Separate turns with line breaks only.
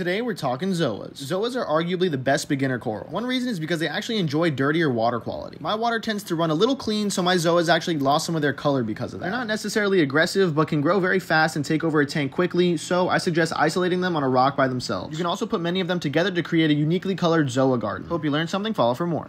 Today we're talking Zoas. Zoas are arguably the best beginner coral. One reason is because they actually enjoy dirtier water quality. My water tends to run a little clean, so my Zoas actually lost some of their color because of that. They're not necessarily aggressive, but can grow very fast and take over a tank quickly, so I suggest isolating them on a rock by themselves. You can also put many of them together to create a uniquely colored Zoa garden. Hope you learned something, follow for more.